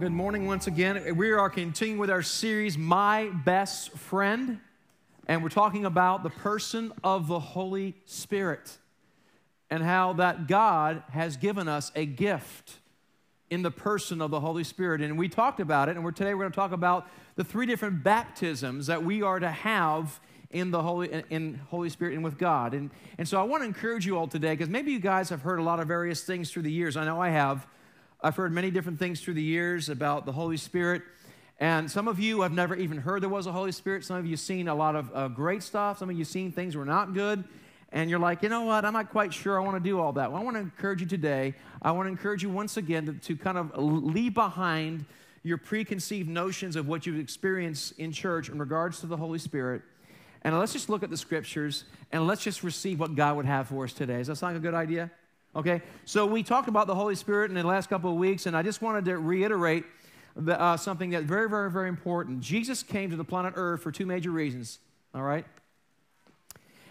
good morning once again. We are continuing with our series, My Best Friend, and we're talking about the person of the Holy Spirit and how that God has given us a gift in the person of the Holy Spirit. And we talked about it, and we're, today we're going to talk about the three different baptisms that we are to have in the Holy, in Holy Spirit and with God. And, and so I want to encourage you all today, because maybe you guys have heard a lot of various things through the years. I know I have I've heard many different things through the years about the Holy Spirit. And some of you have never even heard there was a Holy Spirit. Some of you have seen a lot of uh, great stuff. Some of you have seen things were not good. And you're like, you know what? I'm not quite sure I want to do all that. Well, I want to encourage you today. I want to encourage you once again to, to kind of leave behind your preconceived notions of what you've experienced in church in regards to the Holy Spirit. And let's just look at the scriptures and let's just receive what God would have for us today. Does that sound like a good idea? Okay, so we talked about the Holy Spirit in the last couple of weeks, and I just wanted to reiterate the, uh, something that's very, very, very important. Jesus came to the planet Earth for two major reasons, all right?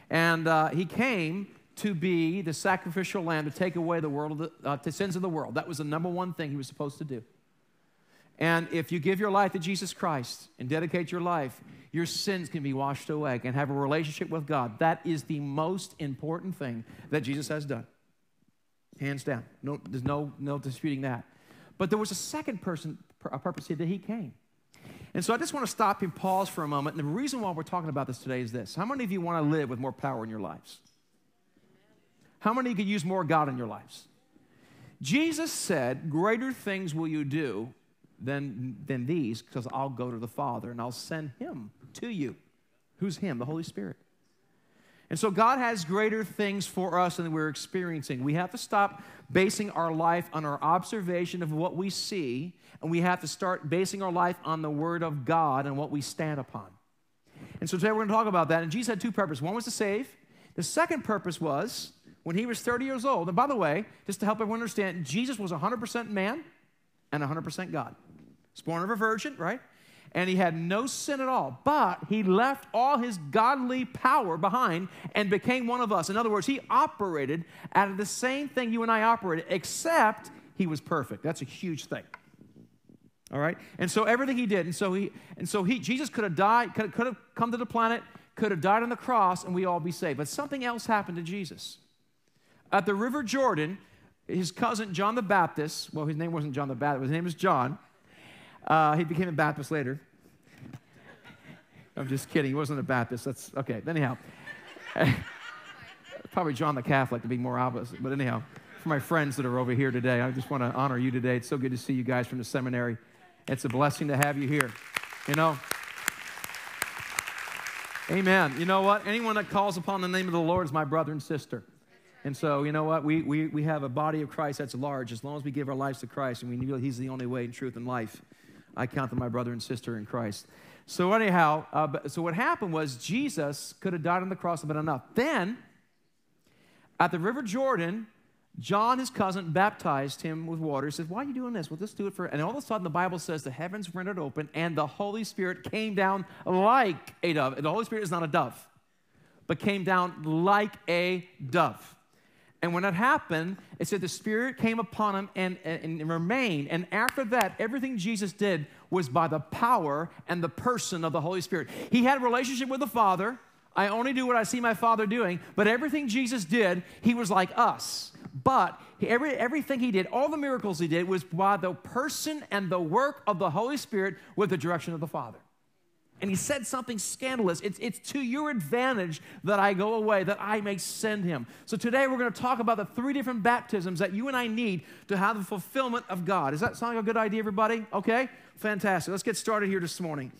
And uh, he came to be the sacrificial lamb to take away the, world the, uh, the sins of the world. That was the number one thing he was supposed to do. And if you give your life to Jesus Christ and dedicate your life, your sins can be washed away and have a relationship with God. That is the most important thing that Jesus has done hands down. No, there's no, no disputing that. But there was a second person, a purpose here that he came. And so I just want to stop and pause for a moment. And the reason why we're talking about this today is this How many of you want to live with more power in your lives? How many could use more God in your lives? Jesus said, Greater things will you do than, than these, because I'll go to the Father and I'll send him to you. Who's him? The Holy Spirit. And so God has greater things for us than we're experiencing. We have to stop basing our life on our observation of what we see, and we have to start basing our life on the Word of God and what we stand upon. And so today we're going to talk about that. And Jesus had two purposes. One was to save. The second purpose was when he was 30 years old. And by the way, just to help everyone understand, Jesus was 100% man and 100% God. He's born of a virgin, right? And he had no sin at all. But he left all his godly power behind and became one of us. In other words, he operated out of the same thing you and I operated, except he was perfect. That's a huge thing. All right? And so everything he did, and so he and so he Jesus could have died, could have, could have come to the planet, could have died on the cross, and we all be saved. But something else happened to Jesus. At the River Jordan, his cousin John the Baptist, well, his name wasn't John the Baptist, his name was John uh, he became a Baptist later. I'm just kidding. He wasn't a Baptist. That's okay. Anyhow, probably John the Catholic to be more obvious. But anyhow, for my friends that are over here today, I just want to honor you today. It's so good to see you guys from the seminary. It's a blessing to have you here. You know, Amen. You know what? Anyone that calls upon the name of the Lord is my brother and sister. And so, you know what? We, we, we have a body of Christ that's large as long as we give our lives to Christ and we know He's the only way in truth and life. I count them my brother and sister in Christ. So, anyhow, uh, so what happened was Jesus could have died on the cross, but enough. Then, at the River Jordan, John, his cousin, baptized him with water. He says, Why are you doing this? Well, let's do it for. And all of a sudden, the Bible says the heavens rendered open and the Holy Spirit came down like a dove. And the Holy Spirit is not a dove, but came down like a dove. And when that happened, it said the Spirit came upon him and, and, and, remained. And after that, everything Jesus did was by the power and the person of the Holy Spirit. He had a relationship with the Father. I only do what I see my Father doing. But everything Jesus did, he was like us. But every, everything he did, all the miracles he did, was by the person and the work of the Holy Spirit with the direction of the Father and he said something scandalous. It's, it's to your advantage that I go away, that I may send him. So today we're going to talk about the three different baptisms that you and I need to have the fulfillment of God. Does that sound like a good idea, everybody? Okay? Fantastic. Let's get started here this morning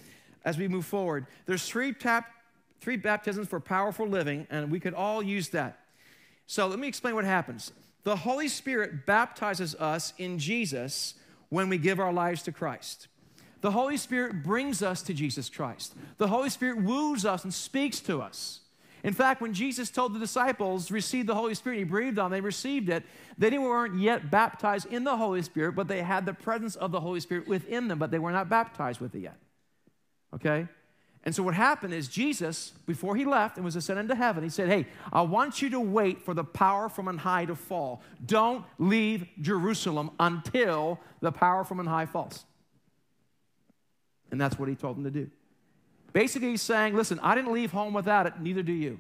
as we move forward. There's three, tap, three baptisms for powerful living, and we could all use that. So let me explain what happens. The Holy Spirit baptizes us in Jesus when we give our lives to Christ. The Holy Spirit brings us to Jesus Christ. The Holy Spirit woos us and speaks to us. In fact, when Jesus told the disciples, receive the Holy Spirit, he breathed on, them, they received it. They weren't yet baptized in the Holy Spirit, but they had the presence of the Holy Spirit within them, but they were not baptized with it yet. Okay? And so what happened is Jesus, before he left and was ascended to heaven, he said, Hey, I want you to wait for the power from on high to fall. Don't leave Jerusalem until the power from on high falls. And that's what he told them to do. Basically, he's saying, Listen, I didn't leave home without it, neither do you.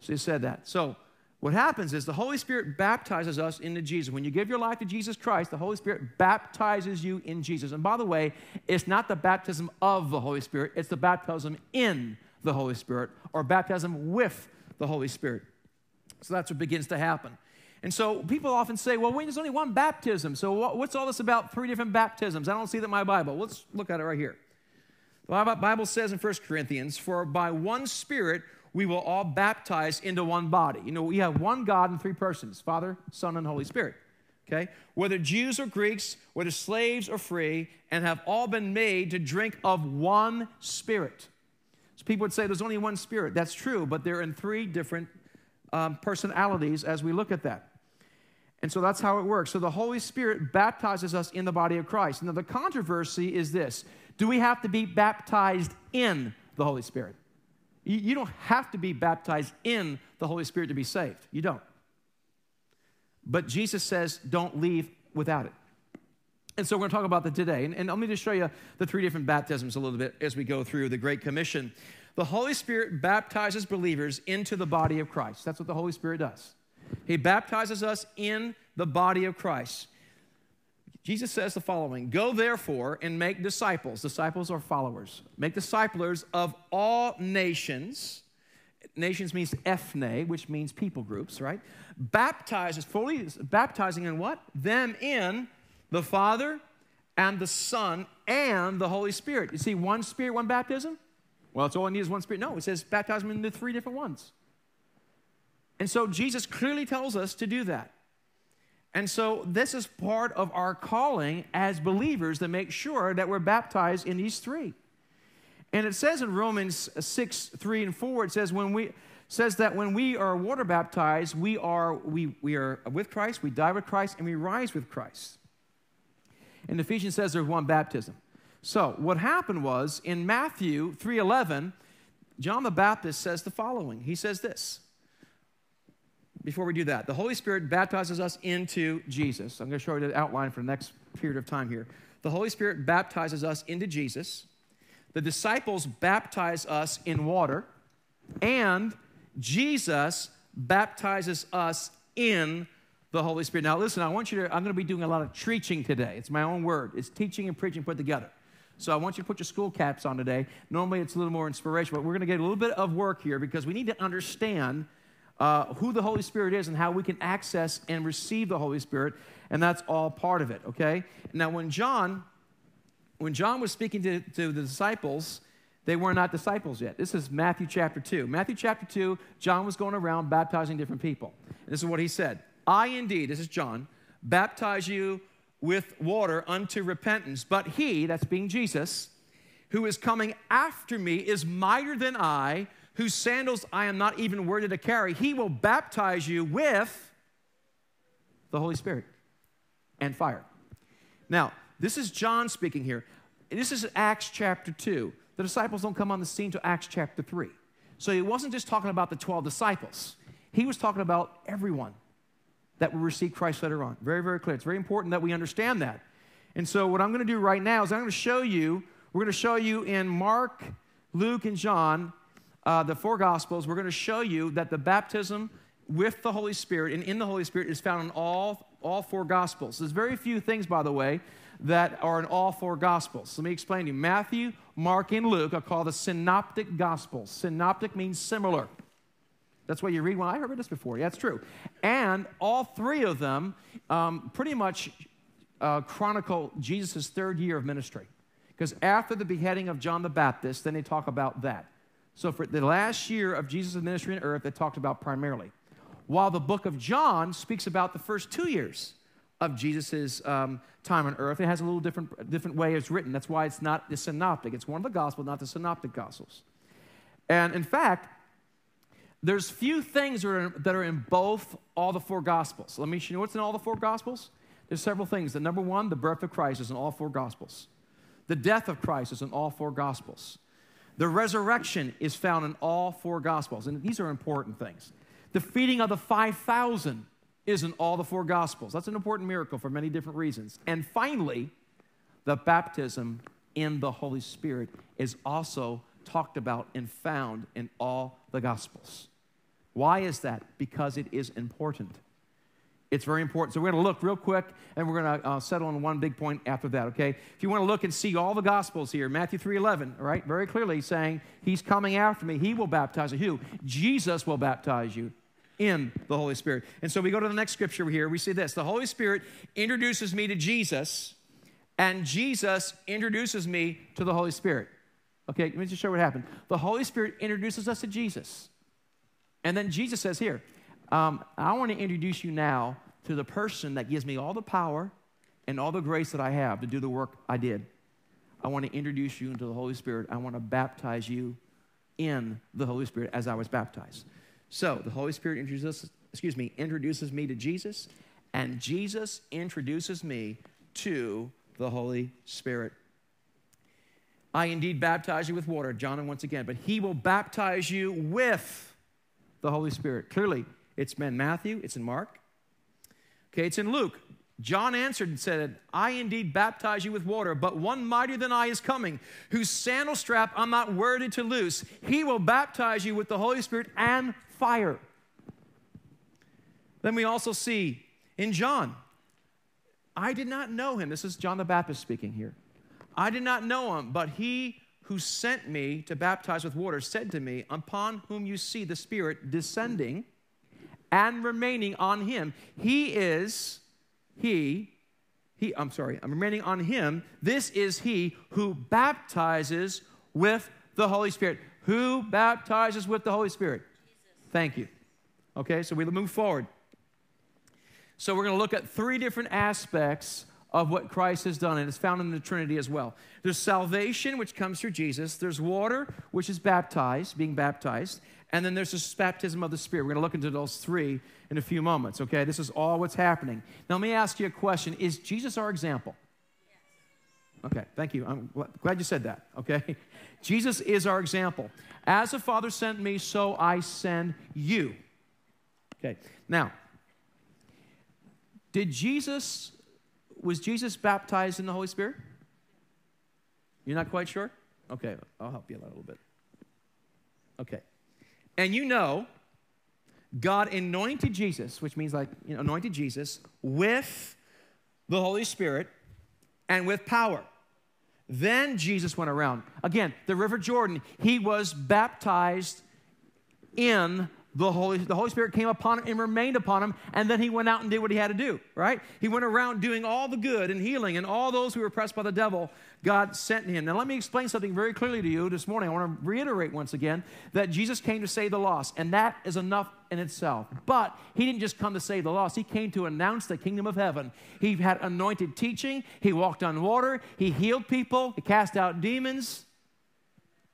So he said that. So what happens is the Holy Spirit baptizes us into Jesus. When you give your life to Jesus Christ, the Holy Spirit baptizes you in Jesus. And by the way, it's not the baptism of the Holy Spirit, it's the baptism in the Holy Spirit or baptism with the Holy Spirit. So that's what begins to happen. And so people often say, well, there's only one baptism. So what's all this about three different baptisms? I don't see that in my Bible. Let's look at it right here. The Bible says in 1 Corinthians, for by one Spirit we will all baptize into one body. You know, we have one God in three persons Father, Son, and Holy Spirit. Okay? Whether Jews or Greeks, whether slaves or free, and have all been made to drink of one Spirit. So people would say there's only one Spirit. That's true, but they're in three different um, personalities as we look at that. And so that's how it works. So the Holy Spirit baptizes us in the body of Christ. Now, the controversy is this Do we have to be baptized in the Holy Spirit? You, don't have to be baptized in the Holy Spirit to be saved. You don't. But Jesus says, don't leave without it. And so we're going to talk about that today. And, and let me just show you the three different baptisms a little bit as we go through the Great Commission. The Holy Spirit baptizes believers into the body of Christ. That's what the Holy Spirit does. He baptizes us in the body of Christ. Jesus says the following Go therefore and make disciples. Disciples are followers. Make disciples of all nations. Nations means ethne, which means people groups, right? Baptizes, fully baptizing in what? Them in the Father and the Son and the Holy Spirit. You see, one Spirit, one baptism? Well, it's all I need is one Spirit. No, it says baptize them into three different ones. And so Jesus clearly tells us to do that. And so, this is part of our calling as believers to make sure that we're baptized in these three. And it says in Romans 6 3 and 4, it says, when we, says that when we are water baptized, we are, we, we are with Christ, we die with Christ, and we rise with Christ. And Ephesians says there's one baptism. So, what happened was in Matthew 3:11, John the Baptist says the following. He says this before we do that, the Holy Spirit baptizes us into Jesus. I'm going to show you the outline for the next period of time here. The Holy Spirit baptizes us into Jesus. The disciples baptize us in water. And Jesus baptizes us in the Holy Spirit. Now, listen, I want you to, I'm going to be doing a lot of preaching today. It's my own word. It's teaching and preaching put together. So I want you to put your school caps on today. Normally it's a little more inspirational, but we're going to get a little bit of work here because we need to understand uh, who the Holy Spirit is and how we can access and receive the Holy Spirit, and that's all part of it, okay? Now, when John, when John was speaking to, to the disciples, they were not disciples yet. This is Matthew chapter 2. Matthew chapter 2, John was going around baptizing different people. And this is what he said I indeed, this is John, baptize you with water unto repentance, but he, that's being Jesus, who is coming after me is mightier than I whose sandals I am not even worthy to carry, he will baptize you with the Holy Spirit and fire. Now, this is John speaking here. This is Acts chapter 2. The disciples don't come on the scene to Acts chapter 3. So he wasn't just talking about the 12 disciples, he was talking about everyone that will receive Christ later on. Very, very clear. It's very important that we understand that. And so, what I'm going to do right now is I'm going to show you, we're going to show you in Mark, Luke, and John uh, the four Gospels, we're going to show you that the baptism with the Holy Spirit and in the Holy Spirit is found in all, all four Gospels. There's very few things, by the way, that are in all four Gospels. Let me explain to you. Matthew, Mark, and Luke are called the Synoptic Gospels. Synoptic means similar. That's why you read one. I heard this before. Yeah, that's true. And all three of them um, pretty much uh, chronicle Jesus' third year of ministry. Because after the beheading of John the Baptist, then they talk about that. So, for the last year of Jesus' ministry on earth, they talked about primarily. While the book of John speaks about the first two years of Jesus' um, time on earth, it has a little different, different way it's written. That's why it's not the synoptic. It's one of the gospels, not the synoptic gospels. And in fact, there's few things that are, that are in both all the four gospels. Let me show you what's in all the four gospels. There's several things. The number one, the birth of Christ is in all four gospels. The death of Christ is in all four gospels. The resurrection is found in all four Gospels, and these are important things. The feeding of the 5,000 is in all the four Gospels. That's an important miracle for many different reasons. And finally, the baptism in the Holy Spirit is also talked about and found in all the Gospels. Why is that? Because it is important. It's very important. So we're going to look real quick and we're going to uh, settle on one big point after that, okay? If you want to look and see all the gospels here, Matthew 3:11, all right? Very clearly saying, he's coming after me. He will baptize you. Who? Jesus will baptize you in the Holy Spirit. And so we go to the next scripture here. We see this. The Holy Spirit introduces me to Jesus and Jesus introduces me to the Holy Spirit. Okay, let me just show what happened. The Holy Spirit introduces us to Jesus. And then Jesus says here, um, I want to introduce you now to the person that gives me all the power and all the grace that I have to do the work I did. I want to introduce you into the Holy Spirit. I want to baptize you in the Holy Spirit as I was baptized. So the Holy Spirit introduces, excuse me, introduces me to Jesus, and Jesus introduces me to the Holy Spirit. I indeed baptize you with water, John, and once again, but he will baptize you with the Holy Spirit. Clearly, it's in Matthew, it's in Mark. Okay, it's in Luke. John answered and said, I indeed baptize you with water, but one mightier than I is coming, whose sandal strap I'm not worthy to loose. He will baptize you with the Holy Spirit and fire. Then we also see in John, I did not know him. This is John the Baptist speaking here. I did not know him, but he who sent me to baptize with water said to me, Upon whom you see the Spirit descending and remaining on him. He is, he, he, I'm sorry, I'm remaining on him. This is he who baptizes with the Holy Spirit. Who baptizes with the Holy Spirit? Jesus. Thank you. Okay, so we move forward. So we're going to look at three different aspects of what Christ has done, and it's found in the Trinity as well. There's salvation, which comes through Jesus. There's water, which is baptized, being baptized. And then there's this baptism of the Spirit. We're going to look into those three in a few moments, okay? This is all what's happening. Now, let me ask you a question Is Jesus our example? Okay, thank you. I'm glad you said that, okay? Jesus is our example. As the Father sent me, so I send you. Okay, now, did Jesus, was Jesus baptized in the Holy Spirit? You're not quite sure? Okay, I'll help you out a little bit. Okay. And you know, God anointed Jesus, which means like, you know, anointed Jesus with the Holy Spirit and with power. Then Jesus went around. Again, the River Jordan, he was baptized in the Holy, the Holy Spirit came upon him and remained upon him, and then he went out and did what he had to do, right? He went around doing all the good and healing, and all those who were oppressed by the devil, God sent him. Now, let me explain something very clearly to you this morning. I want to reiterate once again that Jesus came to save the lost, and that is enough in itself. But he didn't just come to save the lost, he came to announce the kingdom of heaven. He had anointed teaching, he walked on water, he healed people, he cast out demons,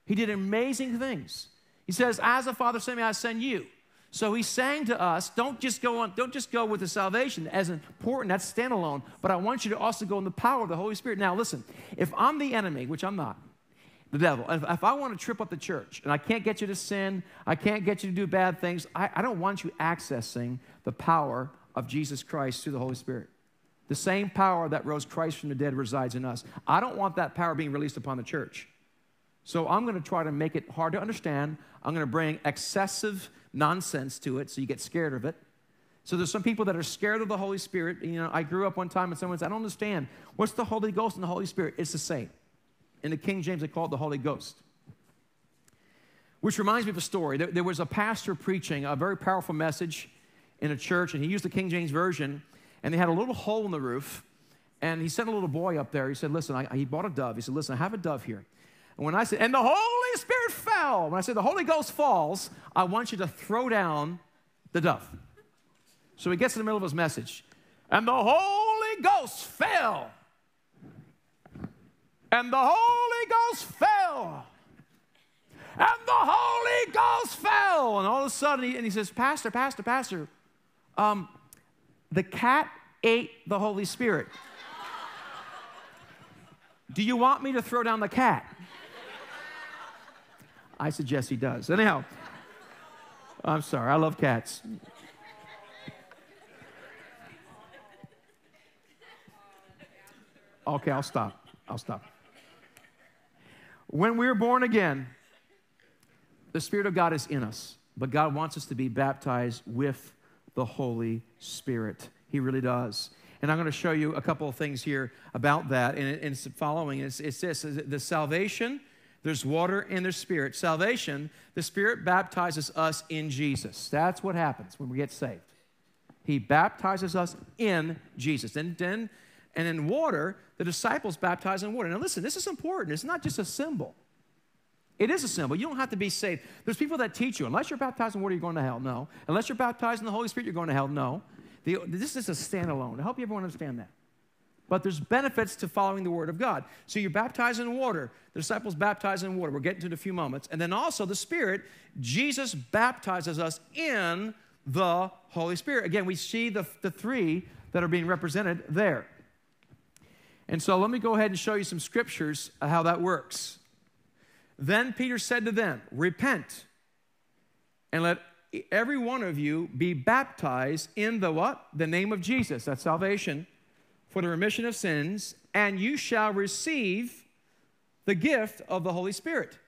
he did amazing things. He says, As the Father sent me, I send you. So he's saying to us, don't just go on, don't just go with the salvation as important, that's standalone, but I want you to also go in the power of the Holy Spirit. Now listen, if I'm the enemy, which I'm not, the devil, if, if I want to trip up the church and I can't get you to sin, I can't get you to do bad things, I, I don't want you accessing the power of Jesus Christ through the Holy Spirit. The same power that rose Christ from the dead resides in us. I don't want that power being released upon the church. So I'm going to try to make it hard to understand. I'm going to bring excessive nonsense to it so you get scared of it. So there's some people that are scared of the Holy Spirit. You know, I grew up one time and someone said, I don't understand. What's the Holy Ghost and the Holy Spirit? It's the same. In the King James, they call it the Holy Ghost. Which reminds me of a story. There, there was a pastor preaching a very powerful message in a church, and he used the King James Version, and they had a little hole in the roof, and he sent a little boy up there. He said, Listen, I, he bought a dove. He said, Listen, I have a dove here. And when I said, and the Holy Spirit fell, when I said the Holy Ghost falls, I want you to throw down the dove. So he gets in the middle of his message, and the Holy Ghost fell. And the Holy Ghost fell. And the Holy Ghost fell. And all of a sudden, he, and he says, Pastor, Pastor, Pastor, um, the cat ate the Holy Spirit. Do you want me to throw down the cat? I suggest he does. Anyhow, I'm sorry. I love cats. Okay, I'll stop. I'll stop. When we're born again, the Spirit of God is in us, but God wants us to be baptized with the Holy Spirit. He really does. And I'm going to show you a couple of things here about that. And it's following it's, it's this the salvation, there's water and there's spirit. Salvation, the Spirit baptizes us in Jesus. That's what happens when we get saved. He baptizes us in Jesus. And then and in water, the disciples baptize in water. Now, listen, this is important. It's not just a symbol. It is a symbol. You don't have to be saved. There's people that teach you, unless you're baptized in water, you're going to hell. No. Unless you're baptized in the Holy Spirit, you're going to hell. No. The, this is a standalone. I hope everyone understand that. But there's benefits to following the Word of God. So you're baptized in water. The disciples baptized in water. We'll get into it in a few moments. And then also the Spirit, Jesus baptizes us in the Holy Spirit. Again, we see the, the three that are being represented there. And so let me go ahead and show you some scriptures uh, how that works. Then Peter said to them, Repent and let every one of you be baptized in the what? The name of Jesus, that's salvation, for the remission of sins, and you shall receive the gift of the Holy Spirit.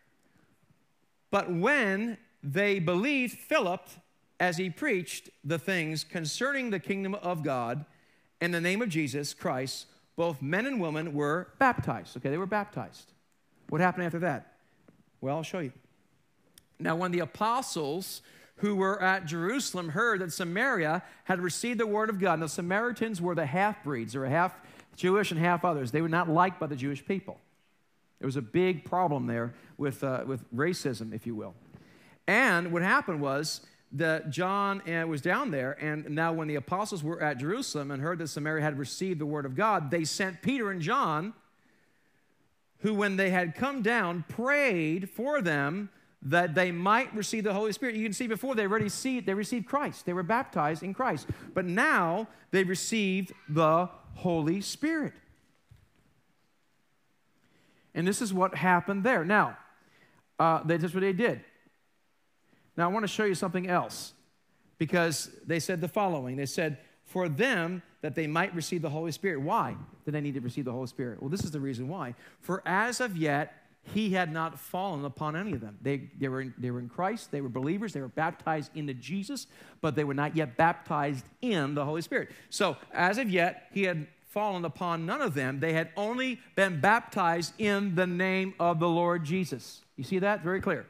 But when they believed Philip as he preached the things concerning the kingdom of God in the name of Jesus Christ, both men and women were baptized. Okay, they were baptized. What happened after that? Well, I'll show you. Now, when the apostles who were at Jerusalem heard that Samaria had received the word of God, the Samaritans were the half breeds, or half Jewish and half others. They were not liked by the Jewish people. There was a big problem there with, uh, with racism, if you will. And what happened was that John uh, was down there, and now when the apostles were at Jerusalem and heard that Samaria had received the word of God, they sent Peter and John, who, when they had come down, prayed for them that they might receive the Holy Spirit. You can see before they already see they received Christ. They were baptized in Christ. But now they received the Holy Spirit. And this is what happened there. Now, uh, that's what they did. Now, I want to show you something else because they said the following They said, For them that they might receive the Holy Spirit. Why did they need to receive the Holy Spirit? Well, this is the reason why. For as of yet, he had not fallen upon any of them. They, they, were in, they were in Christ, they were believers, they were baptized into Jesus, but they were not yet baptized in the Holy Spirit. So, as of yet, he had fallen upon none of them. They had only been baptized in the name of the Lord Jesus. You see that? Very clear.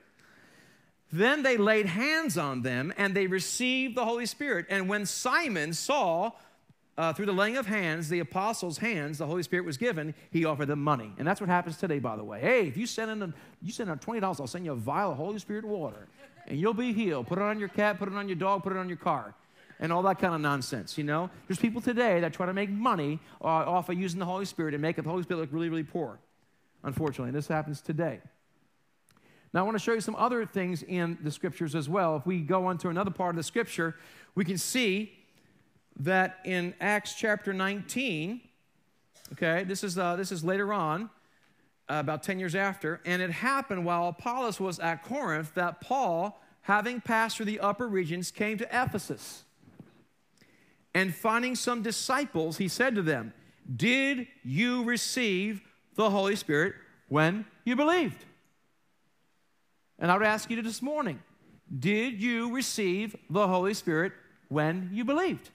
Then they laid hands on them and they received the Holy Spirit. And when Simon saw uh, through the laying of hands, the apostles' hands, the Holy Spirit was given, he offered them money. And that's what happens today, by the way. Hey, if you send in, a, you send in $20, I'll send you a vial of Holy Spirit water and you'll be healed. Put it on your cat, put it on your dog, put it on your car, and all that kind of nonsense, you know? There's people today that try to make money uh, off of using the Holy Spirit and make the Holy Spirit look really, really poor. Unfortunately, And this happens today. Now, I want to show you some other things in the scriptures as well. If we go on to another part of the scripture, we can see that in Acts chapter 19, okay, this is, uh, this is later on, uh, about 10 years after, and it happened while Apollos was at Corinth that Paul, having passed through the upper regions, came to Ephesus. And finding some disciples, he said to them, Did you receive the Holy Spirit when you believed? And I would ask you this morning Did you receive the Holy Spirit when you believed?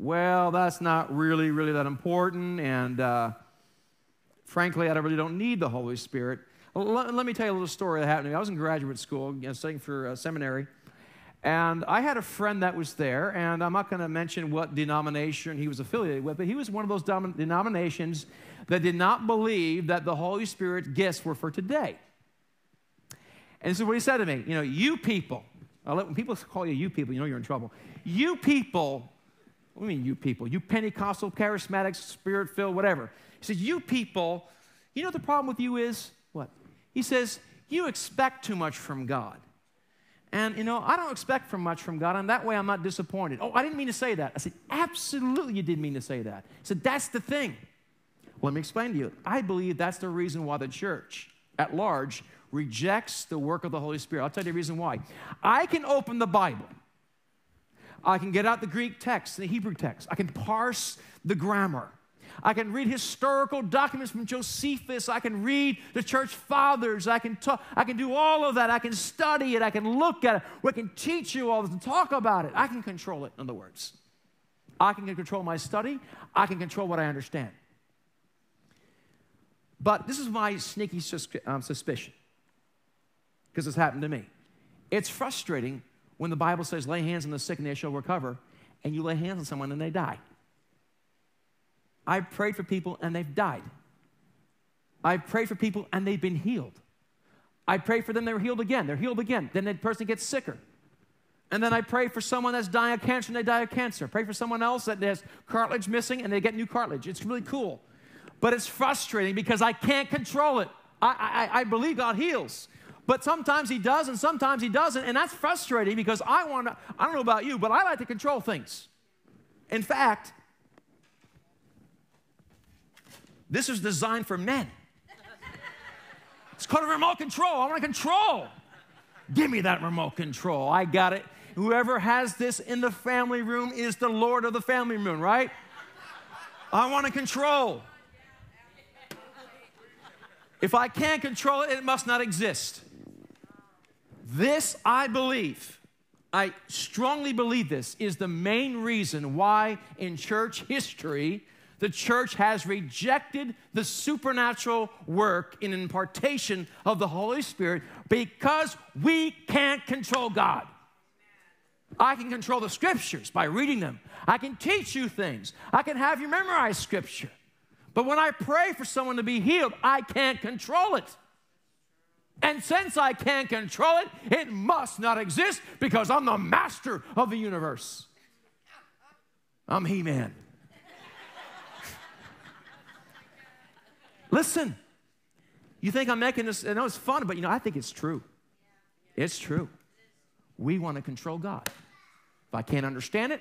Well, that's not really, really that important. And uh, frankly, I really don't need the Holy Spirit. Let, let, me tell you a little story that happened to me. I was in graduate school, you know, studying for uh, seminary. And I had a friend that was there, and I'm not going to mention what denomination he was affiliated with, but he was one of those denominations that did not believe that the Holy Spirit gifts were for today. And this is what he said to me. You know, you people, let, when people call you you people, you know you're in trouble. You people, what do you mean you people? You Pentecostal, charismatic, spirit filled, whatever. He says, you people, you know what the problem with you is? What? He says, you expect too much from God. And, you know, I don't expect from much from God, and that way I'm not disappointed. Oh, I didn't mean to say that. I said, absolutely, you didn't mean to say that. He said, that's the thing. Let me explain to you. I believe that's the reason why the church at large rejects the work of the Holy Spirit. I'll tell you the reason why. I can open the Bible. I can get out the Greek text, the Hebrew text. I can parse the grammar. I can read historical documents from Josephus. I can read the church fathers. I can talk, I can do all of that. I can study it. I can look at it. We can teach you all this and talk about it. I can control it, in other words. I can control my study. I can control what I understand. But this is my sneaky sus- um, suspicion, because it's happened to me. It's frustrating when the Bible says, lay hands on the sick and they shall recover, and you lay hands on someone and they die. I've prayed for people and they've died. I've prayed for people and they've been healed. I pray for them, they're healed again. They're healed again. Then that person gets sicker. And then I pray for someone that's dying of cancer and they die of cancer. Pray for someone else that has cartilage missing and they get new cartilage. It's really cool. But it's frustrating because I can't control it. I, I, I believe God heals. But sometimes he does and sometimes he doesn't. And that's frustrating because I want to, I don't know about you, but I like to control things. In fact, this is designed for men. It's called a remote control. I want to control. Give me that remote control. I got it. Whoever has this in the family room is the Lord of the family room, right? I want to control. If I can't control it, it must not exist. This, I believe, I strongly believe this, is the main reason why in church history the church has rejected the supernatural work in impartation of the Holy Spirit because we can't control God. I can control the scriptures by reading them. I can teach you things. I can have you memorize scripture. But when I pray for someone to be healed, I can't control it. And since I can't control it, it must not exist because I'm the master of the universe. I'm He Man. Listen, you think I'm making this, I know it's fun, but you know, I think it's true. It's true. We want to control God. If I can't understand it,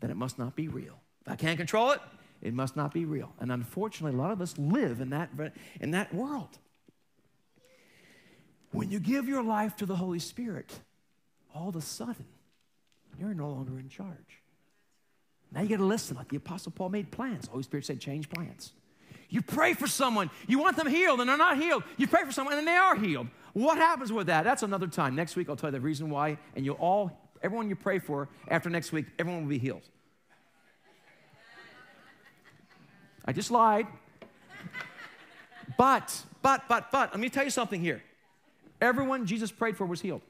then it must not be real. If I can't control it, it must not be real. And unfortunately, a lot of us live in that, in that world. When you give your life to the Holy Spirit, all of a sudden, you're no longer in charge. Now you got to listen, like the Apostle Paul made plans. Holy Spirit said, change plans. You pray for someone, you want them healed, and they're not healed. You pray for someone, and they are healed. What happens with that? That's another time. Next week, I'll tell you the reason why, and you'll all, everyone you pray for after next week, everyone will be healed. I just lied. But, but, but, but, let me tell you something here. Everyone Jesus prayed for was healed.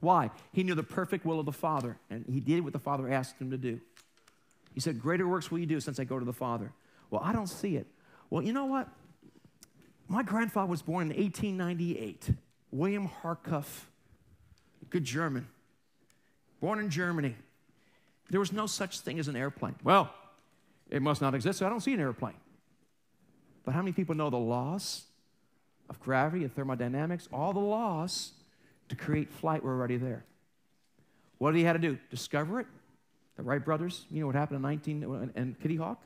Why? He knew the perfect will of the Father, and he did what the Father asked him to do. He said, Greater works will you do since I go to the Father. Well, I don't see it. Well, you know what? My grandfather was born in 1898. William Harkuff, good German, born in Germany. There was no such thing as an airplane. Well, it must not exist, so I don't see an airplane. But how many people know the laws of gravity, of thermodynamics, all the laws to create flight were already there? What did he have to do? Discover it? The Wright brothers, you know what happened in 19 and Kitty Hawk?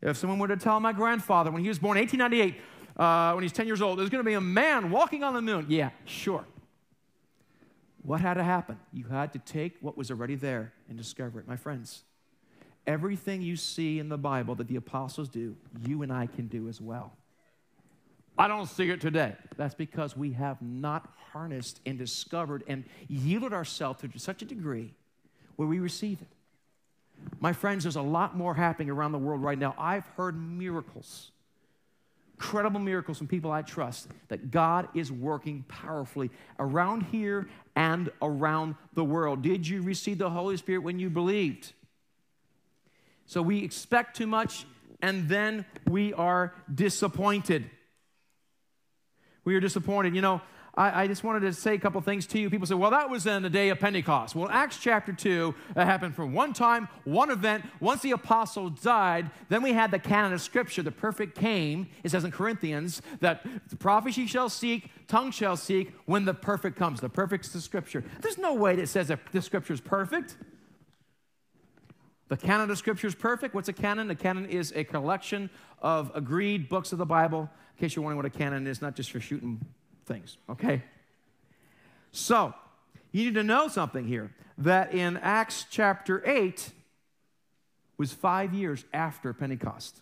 If someone were to tell my grandfather when he was born, 1898, uh, when he's 10 years old, there's going to be a man walking on the moon. Yeah, sure. What had to happen? You had to take what was already there and discover it. My friends, everything you see in the Bible that the apostles do, you and I can do as well. I don't see it today. That's because we have not harnessed and discovered and yielded ourselves to such a degree where we receive it. My friends, there's a lot more happening around the world right now. I've heard miracles, incredible miracles from people I trust that God is working powerfully around here and around the world. Did you receive the Holy Spirit when you believed? So we expect too much and then we are disappointed. We are disappointed. You know, I, I, just wanted to say a couple things to you. People say, well, that was in the day of Pentecost. Well, Acts chapter 2, that happened from one time, one event. Once the apostles died, then we had the canon of Scripture. The perfect came, it says in Corinthians, that the prophecy shall seek, tongue shall seek, when the perfect comes. The perfect is the Scripture. There's no way that says that the Scripture is perfect. The canon of Scripture is perfect. What's a canon? A canon is a collection of agreed books of the Bible. In case you're wondering what a cannon is, not just for shooting things, okay? So, you need to know something here that in Acts chapter 8 was five years after Pentecost.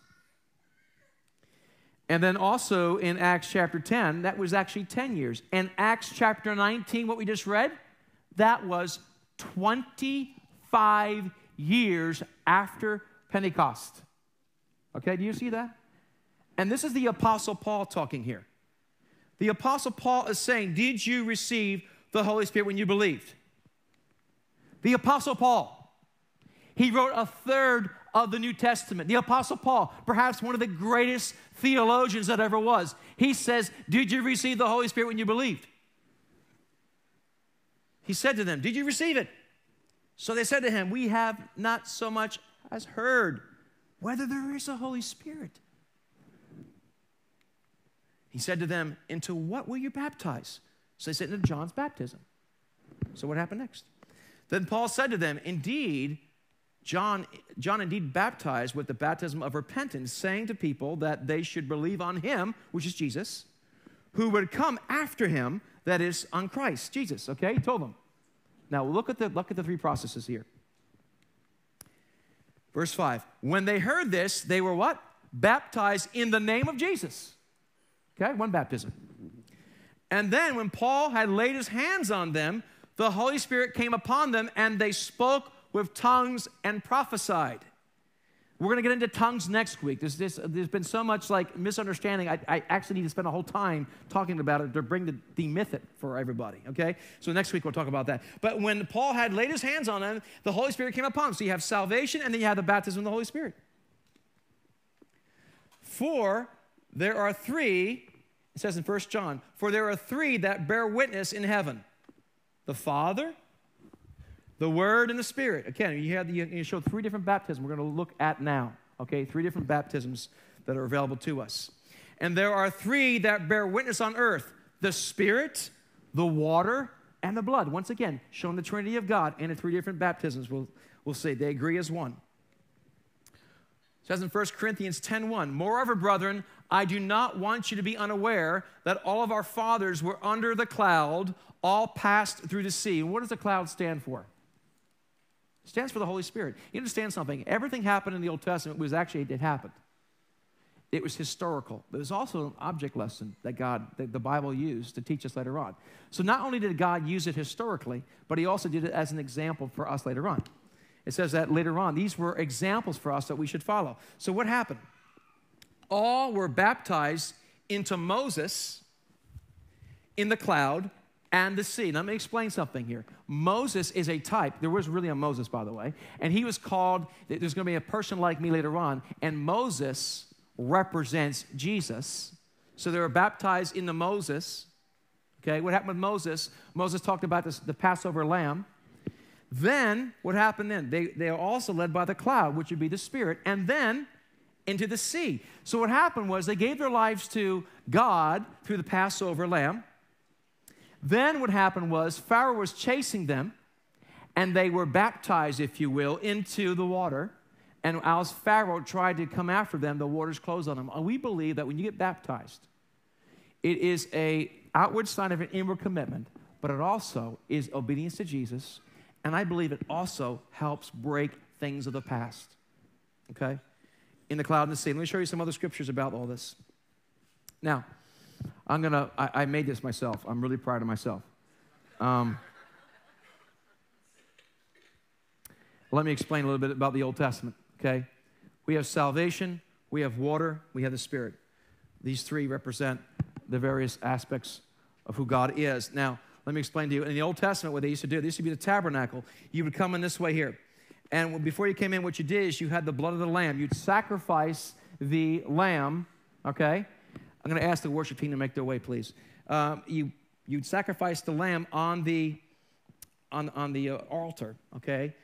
And then also in Acts chapter 10, that was actually 10 years. And Acts chapter 19, what we just read, that was 25 years after Pentecost. Okay, do you see that? And this is the Apostle Paul talking here. The Apostle Paul is saying, Did you receive the Holy Spirit when you believed? The Apostle Paul. He wrote a third of the New Testament. The Apostle Paul, perhaps one of the greatest theologians that ever was, he says, Did you receive the Holy Spirit when you believed? He said to them, Did you receive it? So they said to him, We have not so much as heard whether there is a Holy Spirit. He said to them, Into what will you baptize? So they said, Into John's baptism. So what happened next? Then Paul said to them, Indeed, John, John indeed baptized with the baptism of repentance, saying to people that they should believe on him, which is Jesus, who would come after him, that is, on Christ, Jesus. Okay, he told them. Now look at the look at the three processes here. Verse 5. When they heard this, they were what? Baptized in the name of Jesus. Okay, one baptism. And then when Paul had laid his hands on them, the Holy Spirit came upon them and they spoke with tongues and prophesied. We're going to get into tongues next week. There's, this, there's been so much like misunderstanding. I, I, actually need to spend a whole time talking about it to bring the demyth it for everybody. Okay, so next week we'll talk about that. But when Paul had laid his hands on them, the Holy Spirit came upon him. So you have salvation, and then you have the baptism of the Holy Spirit. For there are three. It says in First John, for there are three that bear witness in heaven: the Father, the Word and the Spirit. Again, you have the, you show three different baptisms we're going to look at now. Okay, three different baptisms that are available to us. And there are three that bear witness on earth the Spirit, the water, and the blood. Once again, showing the Trinity of God and the three different baptisms. We'll, we'll say they agree as one. It says in 1 Corinthians 10:1, Moreover, brethren, I do not want you to be unaware that all of our fathers were under the cloud, all passed through the sea. And what does the cloud stand for? It stands for the Holy Spirit. You understand something? Everything happened in the Old Testament was actually, it happened. It was historical, it was also an object lesson that God, that the Bible used to teach us later on. So not only did God use it historically, but He also did it as an example for us later on. It says that later on, these were examples for us that we should follow. So what happened? All were baptized into Moses in the cloud and the sea. Let me explain something here. Moses is a type. There was really a Moses, by the way, and he was called, there's going to be a person like me later on, and Moses represents Jesus. So they were baptized into Moses. Okay, what happened with Moses? Moses talked about this, the Passover lamb. Then, what happened then? They, they are also led by the cloud, which would be the Spirit, and then into the sea. So, what happened was they gave their lives to God through the Passover lamb. Then what happened was Pharaoh was chasing them, and they were baptized, if you will, into the water. And as Pharaoh tried to come after them, the waters closed on them. And we believe that when you get baptized, it is a outward sign of an inward commitment, but it also is obedience to Jesus. And I believe it also helps break things of the past. Okay? In the cloud and the sea. Let me show you some other scriptures about all this. Now, I'm gonna, I, I made this myself. I'm really proud of myself. Um, let me explain a little bit about the Old Testament, okay? We have salvation, we have water, we have the Spirit. These three represent the various aspects of who God is. Now, let me explain to you. In the Old Testament, what they used to do, this used to be the tabernacle. You would come in this way here. And before you came in, what you did is you had the blood of the lamb. You'd sacrifice the lamb, okay? I'm going to ask the worship team to make their way, please. Um, you, you'd sacrifice the lamb on the, on, on the uh, altar, okay?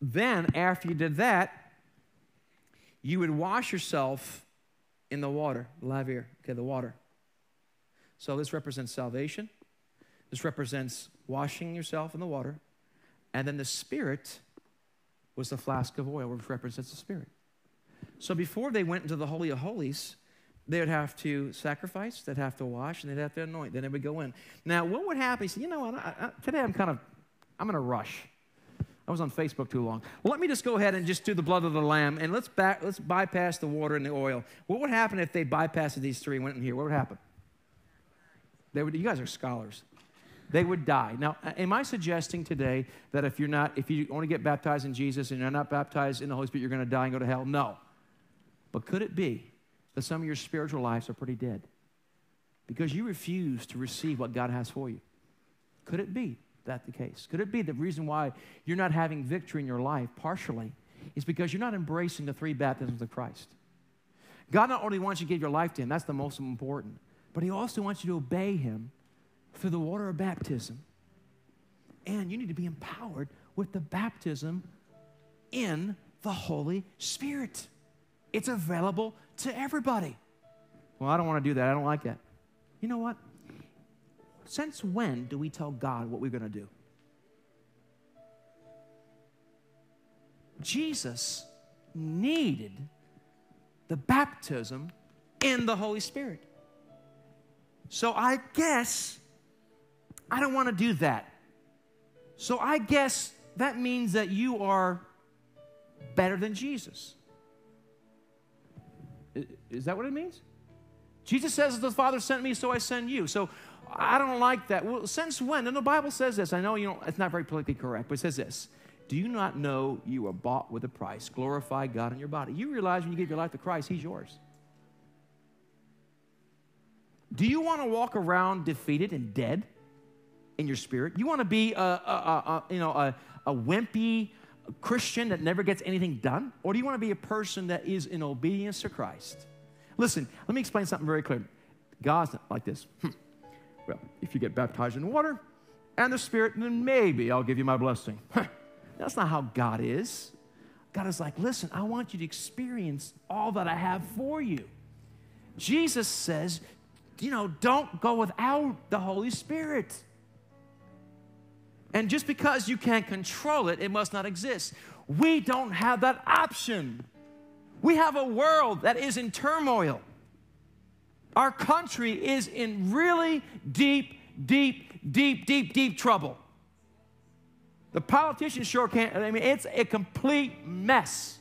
Then, after you did that, you would wash yourself in the water, laver, okay, the water. So this represents salvation. This represents washing yourself in the water. And then the Spirit was the flask of oil, which represents the Spirit. So before they went into the Holy of Holies, they would have to sacrifice, they'd have to wash, and they'd have to anoint. Then they would go in. Now, what would happen? You, know what? I, I, today I'm kind of, I'm in a rush. I was on Facebook too long. Well, let me just go ahead and just do the blood of the lamb, and let's back, let's bypass the water and the oil. What would happen if they bypassed these three and went in here? What would happen? They would. You guys are scholars. They would die. Now, uh, am I suggesting today that if you're not, if you want to get baptized in Jesus and you're not baptized in the Holy Spirit, you're going to die and go to hell? No. But could it be that some of your spiritual lives are pretty dead because you refuse to receive what God has for you? Could it be that the case? Could it be the reason why you're not having victory in your life partially is because you're not embracing the three baptisms of Christ? God not only wants you to give your life to Him, that's the most important, but He also wants you to obey Him through the water of baptism. And you need to be empowered with the baptism in the Holy Spirit. It's available to everybody. Well, I don't want to do that. I don't like that. You know what? Since when do we tell God what we're going to do? Jesus needed the baptism in the Holy Spirit. So I guess I don't want to do that. So I guess that means that you are better than Jesus. Is that what it means? Jesus says, The Father sent me, so I send you. So I don't like that. Well, since when? And the Bible says this. I know you know it's not very politically correct, but it says this. Do you not know you were bought with a price? Glorify God in your body. You realize when you give your life to Christ, He's yours. Do you want to walk around defeated and dead in your spirit? You want to be a, a, a, you know a, a wimpy Christian that never gets anything done, or do you want to be a person that is in obedience to Christ? Listen, let me explain something very clear. God's not like this. Hmm. Well, if you get baptized in water and the Spirit, then maybe I'll give you my blessing. That's not how God is. God is like, listen, I want you to experience all that I have for you. Jesus says, you know, don't go without the Holy Spirit. And just because you can't control it, it must not exist. We don't have that option. We have a world that is in turmoil. Our country is in really deep, deep, deep, deep, deep trouble. The politicians sure can't, I mean, it's a complete mess.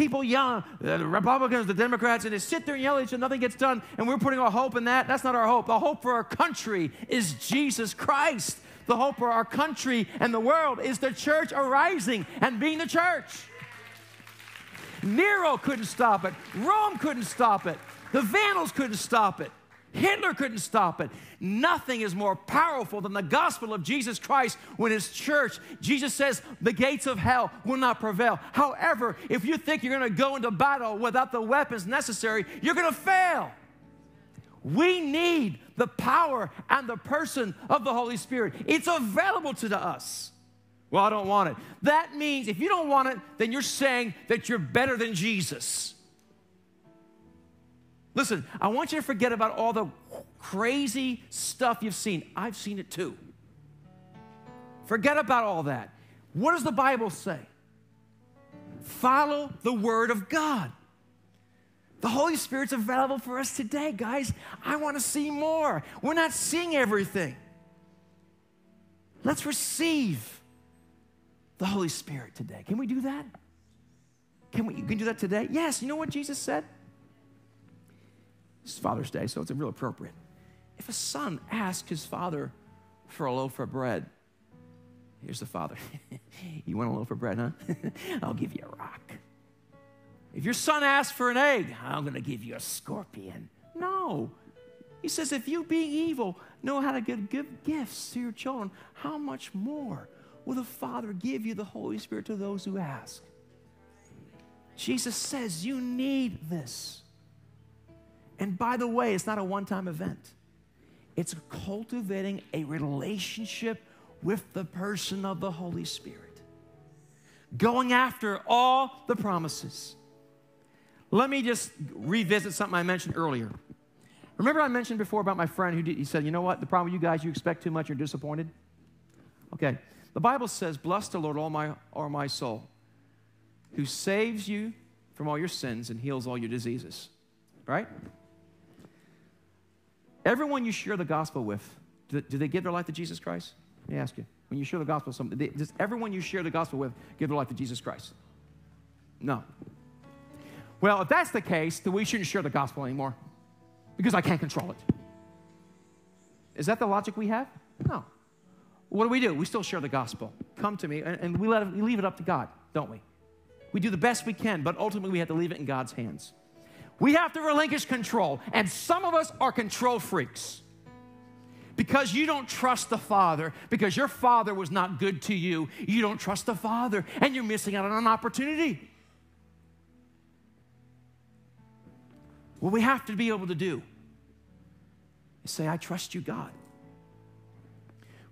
People yell, the Republicans, the Democrats, and they sit there and yell at each other, nothing gets done, and we're putting our hope in that. That's not our hope. The hope for our country is Jesus Christ. The hope for our country and the world is the church arising and being the church. Nero couldn't stop it. Rome couldn't stop it. The Vandals couldn't stop it. Hitler couldn't stop it. Nothing is more powerful than the gospel of Jesus Christ when His church, Jesus says, the gates of hell will not prevail. However, if you think you're going to go into battle without the weapons necessary, you're going to fail. We need the power and the person of the Holy Spirit. It's available to us. Well, I don't want it. That means if you don't want it, then you're saying that you're better than Jesus. Listen, I want you to forget about all the crazy stuff you've seen. I've seen it too. Forget about all that. What does the Bible say? Follow the Word of God. The Holy Spirit's available for us today, guys. I want to see more. We're not seeing everything. Let's receive the Holy Spirit today. Can we do that? Can we you can do that today? Yes. You know what Jesus said? It's Father's Day, so it's a real appropriate. If a son asks his father for a loaf of bread, here's the father. you want a loaf of bread, huh? I'll give you a rock. If your son asks for an egg, I'm going to give you a scorpion. No. He says, if you, being evil, know how to give gifts to your children, how much more will the Father give you the Holy Spirit to those who ask? Jesus says, you need this. And by the way, it's not a one time event, it's cultivating a relationship with the person of the Holy Spirit, going after all the promises. Let me just revisit something I mentioned earlier. Remember, I mentioned before about my friend who did, he said, You know what? The problem with you guys, you expect too much, you're disappointed. Okay. The Bible says, Bless the Lord, all my, all my soul, who saves you from all your sins and heals all your diseases. Right? Everyone you share the gospel with, do, they give their life to Jesus Christ? Let me ask you. When you share the gospel with somebody, does everyone you share the gospel with give their life to Jesus Christ? No. Well, if that's the case, then we shouldn't share the gospel anymore because I can't control it. Is that the logic we have? No. What do we do? We still share the gospel. Come to me, and, and we, let we leave it up to God, don't we? We do the best we can, but ultimately we have to leave it in God's hands. We have to relinquish control, and some of us are control freaks. Because you don't trust the Father, because your Father was not good to you, you don't trust the Father, and you're missing out on an opportunity. What we have to be able to do is say, I trust you, God.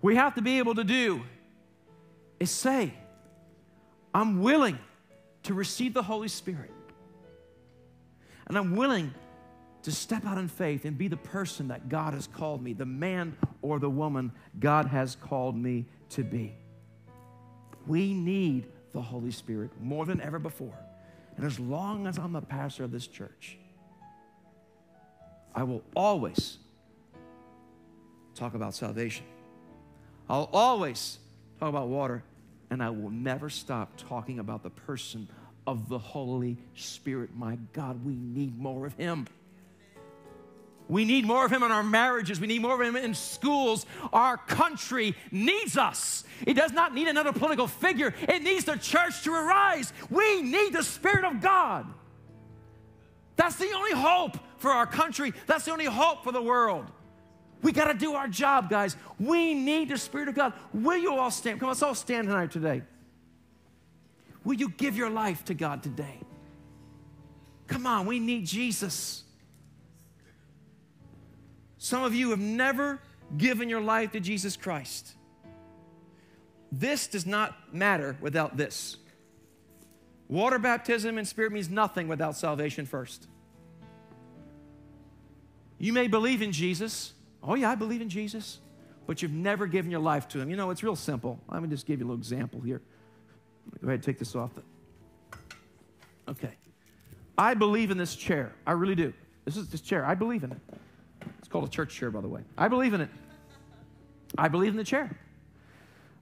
We have to be able to do is say, I'm willing to receive the Holy Spirit. And I'm willing to step out in faith and be the person that God has called me, the man or the woman God has called me to be. We need the Holy Spirit more than ever before. And as long as I'm the pastor of this church, I will always talk about salvation. I'll always talk about water, and I will never stop talking about the person of the Holy Spirit. My God, we need more of Him. We need more of Him in our marriages. We need more of Him in schools. Our country needs us. It does not need another political figure, it needs the church to arise. We need the Spirit of God. That's the only hope for our country, that's the only hope for the world. We got to do our job, guys. We need the Spirit of God. Will you all stand? Come on, let's all stand tonight today. Will you give your life to God today? Come on, we need Jesus. Some of you have never given your life to Jesus Christ. This does not matter without this. Water baptism and spirit means nothing without salvation first. You may believe in Jesus. Oh, yeah, I believe in Jesus. But you've never given your life to him. You know, it's real simple. Let me just give you a little example here. Go ahead take this off. Okay. I believe in this chair. I really do. This is this chair. I believe in it. It's called a church chair, by the way. I believe in it. I believe in the chair.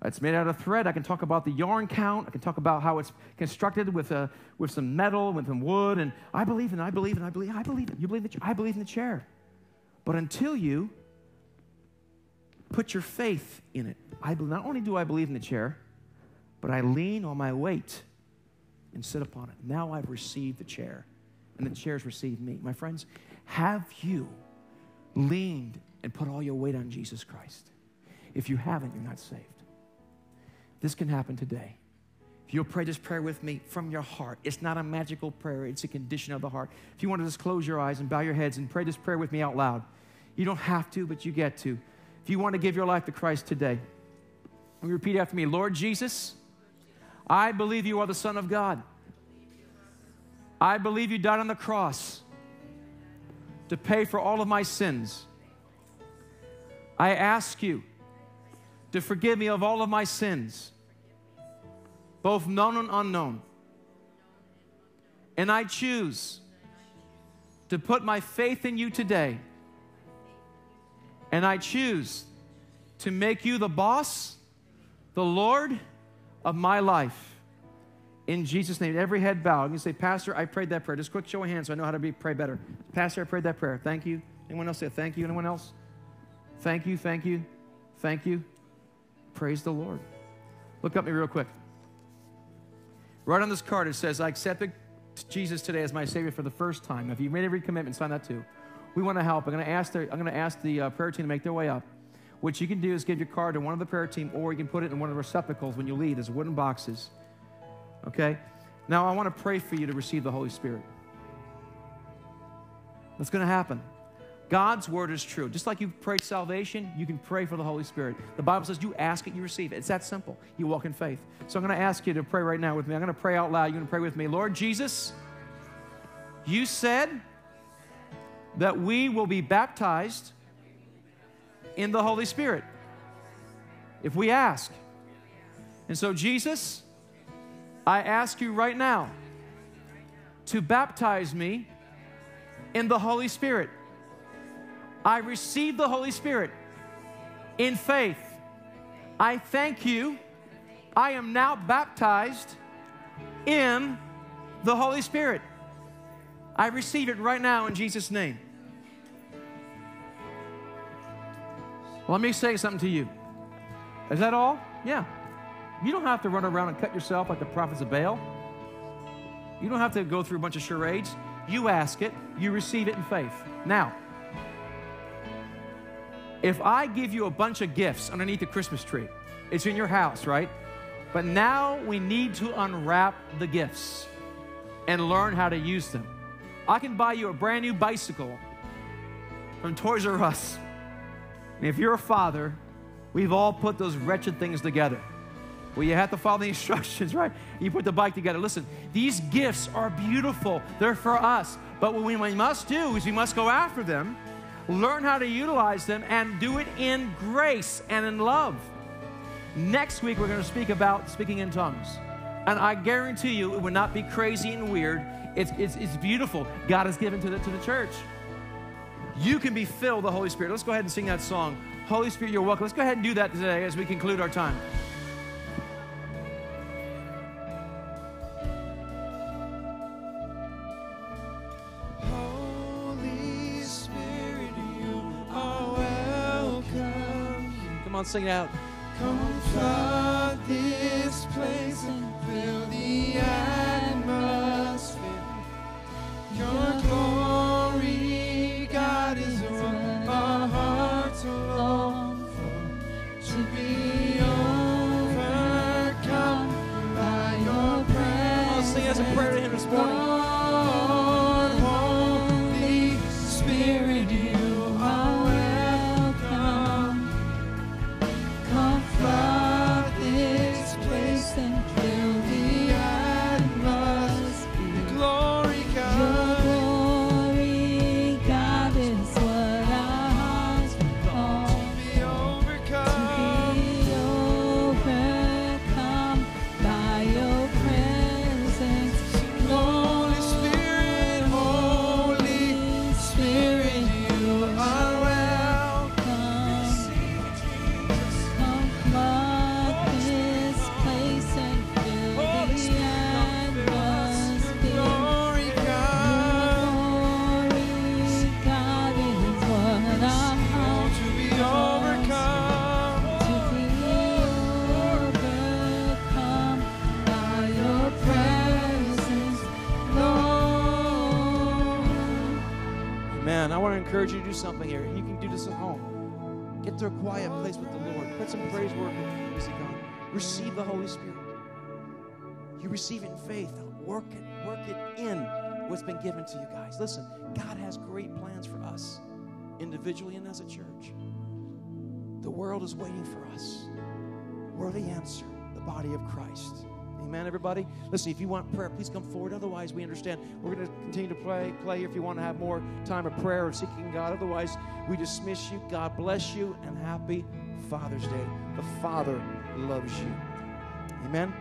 It's made out of thread. I can talk about the yarn count. I can talk about how it's constructed with, a, uh, with some metal, with some wood. And I believe in it. I believe in it. I believe, I believe it. You believe in the? I believe in the chair. But until you put your faith in it, I, not only do I believe in the chair, but I lean on my weight and sit upon it. Now I've received the chair, and the chair's received me. My friends, have you leaned and put all your weight on Jesus Christ? If you haven't, you're not saved. This can happen today. If you'll pray this prayer with me from your heart, it's not a magical prayer, it's a condition of the heart. If you want to just close your eyes and bow your heads and pray this prayer with me out loud, you don't have to, but you get to. If you want to give your life to Christ today, repeat after me Lord Jesus, I believe you are the Son of God. I believe you died on the cross to pay for all of my sins. I ask you to forgive me of all of my sins, both known and unknown. And I choose to put my faith in you today. And I choose to make you the boss, the Lord of my life. In Jesus' name, every head bowed. You say, Pastor, I prayed that prayer. Just quick show of hands so I know how to be, pray better. Pastor, I prayed that prayer. Thank you. Anyone else say thank you? Anyone else? Thank you, thank you, thank you. Praise the Lord. Look at me real quick. Right on this card, it says, I accepted Jesus today as my Savior for the first time. If you made every commitment, sign that too. We want to help. I'm going to ask the, I'm going to ask the uh, prayer team to make their way up. What you can do is give your card to one of the prayer team, or you can put it in one of the receptacles when you leave. There's wooden boxes. Okay? Now, I want to pray for you to receive the Holy Spirit. What's going to happen? God's word is true. Just like you prayed salvation, you can pray for the Holy Spirit. The Bible says you ask it, you receive it. It's that simple. You walk in faith. So I'm going to ask you to pray right now with me. I'm going to pray out loud. You're going to pray with me. Lord Jesus, you said that we will be baptized in the Holy Spirit if we ask. And so, Jesus, I ask you right now to baptize me in the Holy Spirit. I receive the Holy Spirit in faith. I thank you. I am now baptized in the Holy Spirit. I receive it right now in Jesus' name. Let me say something to you. Is that all? Yeah. You don't have to run around and cut yourself like the prophets of Baal. You don't have to go through a bunch of charades. You ask it, you receive it in faith. Now, if I give you a bunch of gifts underneath the Christmas tree, it's in your house, right? But now we need to unwrap the gifts and learn how to use them. I can buy you a brand new bicycle from Toys R Us. And if you're a father, we've all put those wretched things together. Well, you have to follow the instructions, right? You put the bike together. Listen, these gifts are beautiful. They're for us. But what we must do is we must go after them, learn how to utilize them, and do it in grace and in love. Next week, we're going to speak about speaking in tongues. And I guarantee you, it would not be crazy and weird. It's, it's, it's beautiful. God has given to the, to the church. You can be filled with the Holy Spirit. Let's go ahead and sing that song. Holy Spirit, you're welcome. Let's go ahead and do that today as we conclude our time. Holy Spirit, you are welcome. Come on, sing it out. Come flood this place and fill the atmosphere. Encourage you to do something here. You can do this at home. Get to a quiet place with the Lord. Put some praise work with music on. Receive the Holy Spirit. You receive it in faith. Work it, work it in what's been given to you guys. Listen, God has great plans for us, individually and as a church. The world is waiting for us. We're the answer, the body of Christ. Amen, everybody. Listen, if you want prayer, please come forward. Otherwise, we understand we're going to continue to play. Play if you want to have more time of prayer or seeking God. Otherwise, we dismiss you. God bless you and happy Father's Day. The Father loves you. Amen.